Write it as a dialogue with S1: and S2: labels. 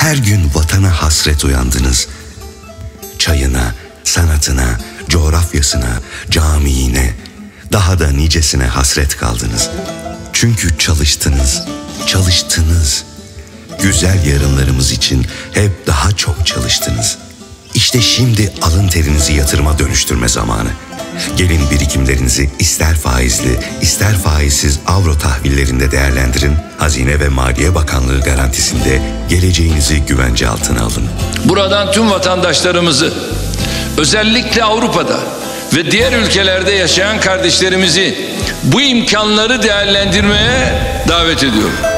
S1: Her gün vatana hasret uyandınız. Çayına, sanatına, coğrafyasına, camiine, daha da nicesine hasret kaldınız. Çünkü çalıştınız, çalıştınız. Güzel yarınlarımız için hep daha çok çalıştınız. İşte şimdi alın terinizi yatırıma dönüştürme zamanı. Gelin birikimlerinizi ister faizli, ister faizsiz avro tahvillerinde değerlendirin. Hazine ve Maliye Bakanlığı garantisinde geleceğinizi güvence altına alın.
S2: Buradan tüm vatandaşlarımızı özellikle Avrupa'da ve diğer ülkelerde yaşayan kardeşlerimizi bu imkanları değerlendirmeye davet ediyorum.